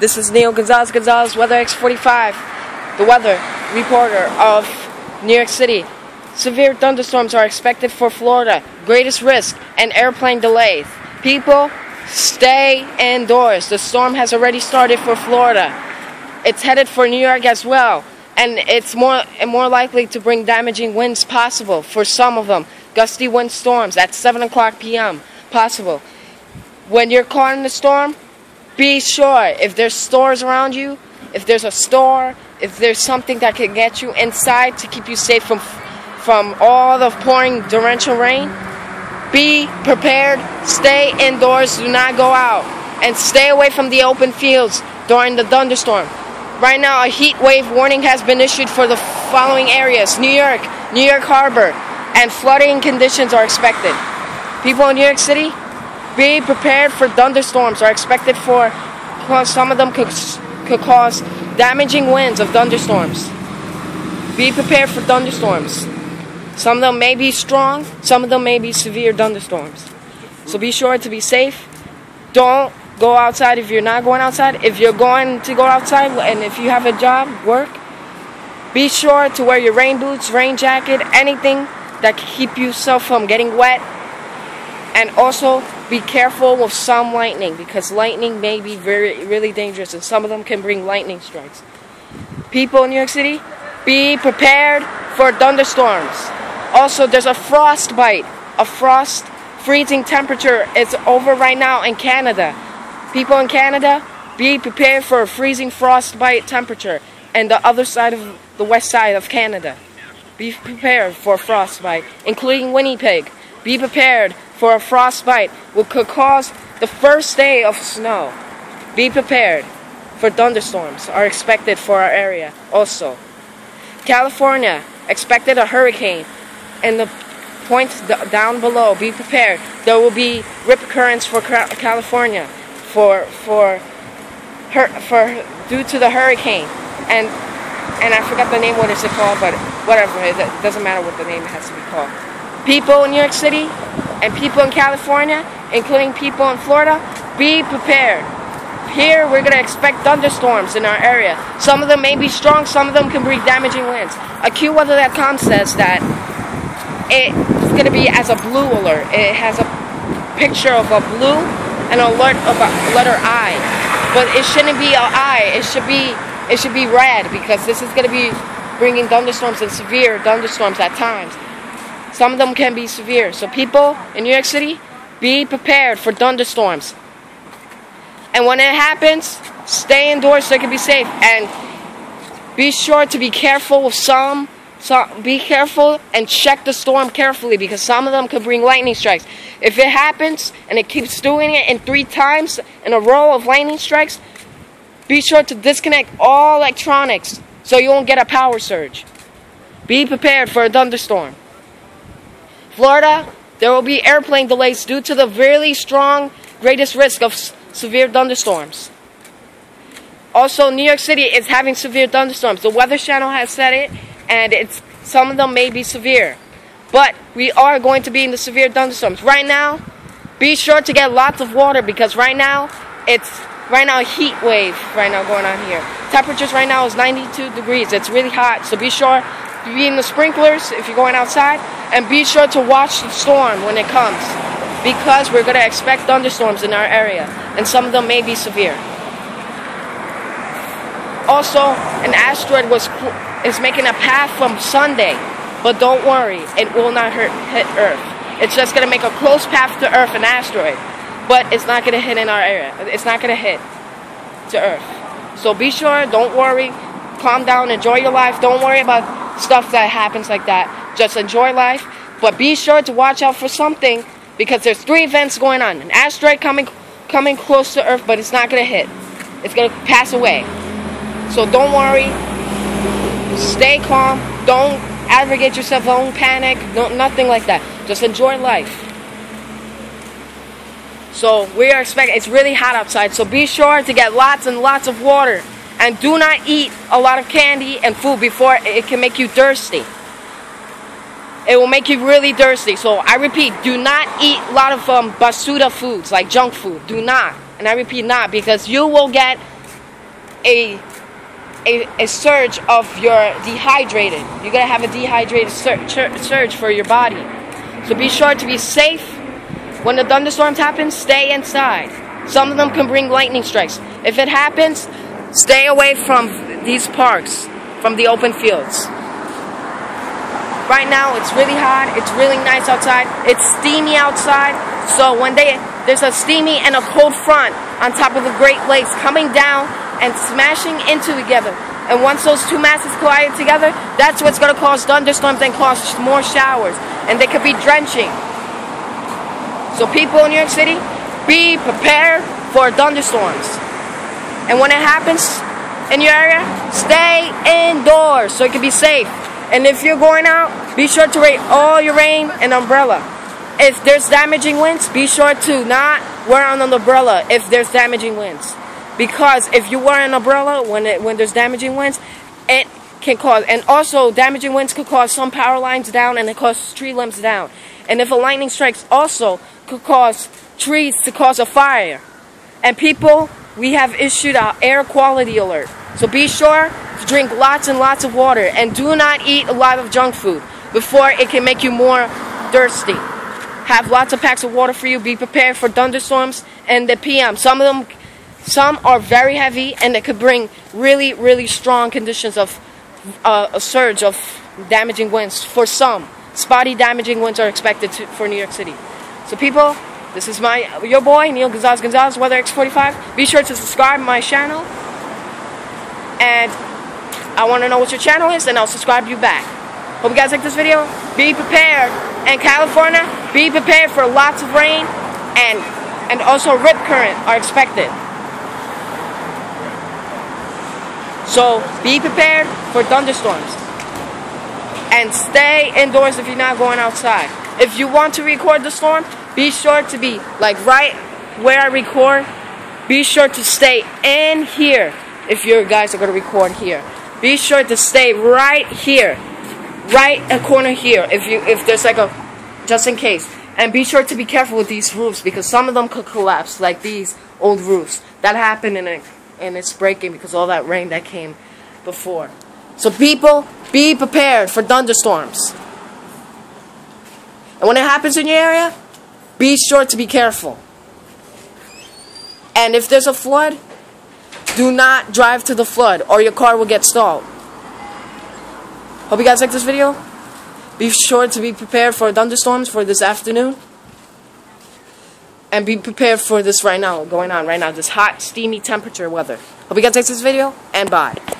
This is Neil Gonzalez Gonzalez, Weather X45, the weather reporter of New York City. Severe thunderstorms are expected for Florida. Greatest risk and airplane delays. People, stay indoors. The storm has already started for Florida. It's headed for New York as well, and it's more and more likely to bring damaging winds possible for some of them. Gusty wind storms at 7 o'clock p.m. possible. When you're caught in the storm, be sure if there's stores around you, if there's a store, if there's something that can get you inside to keep you safe from from all the pouring torrential rain, be prepared, stay indoors, do not go out, and stay away from the open fields during the thunderstorm. Right now, a heat wave warning has been issued for the following areas New York, New York Harbor, and flooding conditions are expected. People in New York City, be prepared for thunderstorms are expected for because some of them could, could cause damaging winds of thunderstorms. Be prepared for thunderstorms. Some of them may be strong, some of them may be severe thunderstorms. So be sure to be safe. Don't go outside if you're not going outside. If you're going to go outside and if you have a job, work, be sure to wear your rain boots, rain jacket, anything that can keep yourself from getting wet. And also be careful with some lightning because lightning may be very really dangerous and some of them can bring lightning strikes. People in New York City, be prepared for thunderstorms. Also, there's a frost bite. A frost freezing temperature is over right now in Canada. People in Canada, be prepared for a freezing frostbite temperature and the other side of the west side of Canada. Be prepared for frostbite, including Winnipeg. Be prepared for a frostbite which could cause the first day of snow. Be prepared for thunderstorms are expected for our area also. California expected a hurricane and the points down below be prepared. There will be rip currents for California for for her for due to the hurricane and and I forgot the name what is it called but whatever it doesn't matter what the name has to be called people in New York City and people in California including people in Florida be prepared here we're going to expect thunderstorms in our area some of them may be strong some of them can bring damaging winds AccuWeather.com says that it's going to be as a blue alert it has a picture of a blue and an alert of a letter I. But it shouldn't be an I. It should be it should be red because this is going to be bringing thunderstorms and severe thunderstorms at times. Some of them can be severe. So people in New York City, be prepared for thunderstorms. And when it happens, stay indoors so you can be safe and be sure to be careful with some so be careful and check the storm carefully because some of them could bring lightning strikes. If it happens and it keeps doing it in three times in a row of lightning strikes, be sure to disconnect all electronics so you won't get a power surge. Be prepared for a thunderstorm. Florida, there will be airplane delays due to the really strong greatest risk of severe thunderstorms. Also, New York City is having severe thunderstorms. The Weather Channel has said it and it's some of them may be severe. But we are going to be in the severe thunderstorms. Right now, be sure to get lots of water because right now it's right now a heat wave right now going on here. Temperatures right now is 92 degrees. It's really hot, so be sure be in the sprinklers if you're going outside and be sure to watch the storm when it comes because we're going to expect thunderstorms in our area and some of them may be severe. Also, an asteroid was is making a path from Sunday, but don't worry, it will not hurt, hit Earth. It's just going to make a close path to Earth, an asteroid, but it's not going to hit in our area. It's not going to hit to Earth. So be sure, don't worry, calm down, enjoy your life. Don't worry about stuff that happens like that. Just enjoy life, but be sure to watch out for something because there's three events going on. An asteroid coming coming close to Earth, but it's not going to hit. It's going to pass away. So don't worry, Stay calm. Don't aggravate yourself. Don't panic. No, nothing like that. Just enjoy life. So we are expecting. It's really hot outside. So be sure to get lots and lots of water, and do not eat a lot of candy and food before it can make you thirsty. It will make you really thirsty. So I repeat, do not eat a lot of um, basura foods like junk food. Do not. And I repeat, not because you will get a a, a surge of your dehydrated. You're gonna have a dehydrated sur- sur- surge for your body. So be sure to be safe. When the thunderstorms happen, stay inside. Some of them can bring lightning strikes. If it happens, stay away from these parks, from the open fields. Right now, it's really hot. It's really nice outside. It's steamy outside. So when they there's a steamy and a cold front on top of the Great Lakes coming down and smashing into together. And once those two masses collide together, that's what's going to cause thunderstorms and cause more showers. And they could be drenching. So people in New York City, be prepared for thunderstorms. And when it happens in your area, stay indoors so it can be safe. And if you're going out, be sure to rate all your rain and umbrella. If there's damaging winds, be sure to not wear an umbrella if there's damaging winds. Because if you wear an umbrella when it, when there's damaging winds, it can cause and also damaging winds could cause some power lines down and it causes tree limbs down. And if a lightning strikes also could cause trees to cause a fire. And people, we have issued an air quality alert. So be sure to drink lots and lots of water and do not eat a lot of junk food before it can make you more thirsty. Have lots of packs of water for you. Be prepared for thunderstorms and the PM. Some of them, some are very heavy and it could bring really, really strong conditions of uh, a surge of damaging winds. For some, spotty damaging winds are expected to, for New York City. So people, this is my your boy Neil Gonzalez Gonzalez Weather X45. Be sure to subscribe to my channel and I want to know what your channel is, and I'll subscribe you back. Hope you guys like this video. Be prepared. And California, be prepared for lots of rain and and also rip current are expected. So be prepared for thunderstorms. And stay indoors if you're not going outside. If you want to record the storm, be sure to be like right where I record. Be sure to stay in here if you guys are going to record here. Be sure to stay right here, right a corner here. If you if there's like a, just in case. And be sure to be careful with these roofs because some of them could collapse, like these old roofs. That happened and it and it's breaking because all that rain that came before. So people, be prepared for thunderstorms. And when it happens in your area, be sure to be careful. And if there's a flood, do not drive to the flood or your car will get stalled. Hope you guys like this video. Be sure to be prepared for thunderstorms for this afternoon. And be prepared for this right now, going on right now, this hot, steamy temperature weather. Hope you guys like this video, and bye.